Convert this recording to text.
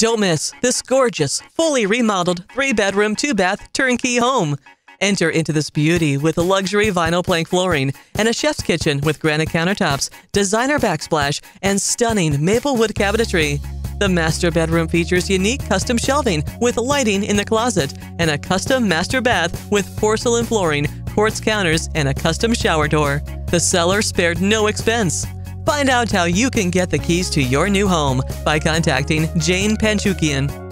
Don't miss this gorgeous, fully remodeled three bedroom, two bath turnkey home. Enter into this beauty with a luxury vinyl plank flooring and a chef's kitchen with granite countertops, designer backsplash, and stunning maple wood cabinetry. The master bedroom features unique custom shelving with lighting in the closet and a custom master bath with porcelain flooring, quartz counters, and a custom shower door. The seller spared no expense. Find out how you can get the keys to your new home by contacting Jane Panchookian